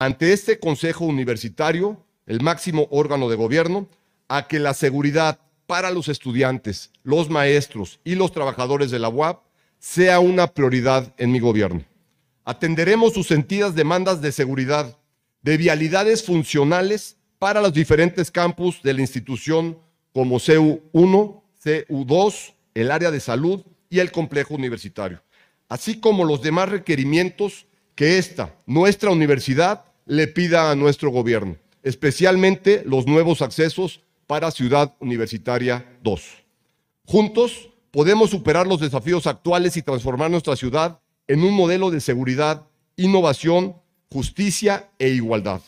ante este Consejo Universitario, el máximo órgano de gobierno, a que la seguridad para los estudiantes, los maestros y los trabajadores de la UAP sea una prioridad en mi gobierno. Atenderemos sus sentidas demandas de seguridad, de vialidades funcionales para los diferentes campus de la institución como CU1, CU2, el área de salud y el complejo universitario, así como los demás requerimientos que esta, nuestra universidad, le pida a nuestro gobierno, especialmente los nuevos accesos para Ciudad Universitaria 2. Juntos podemos superar los desafíos actuales y transformar nuestra ciudad en un modelo de seguridad, innovación, justicia e igualdad.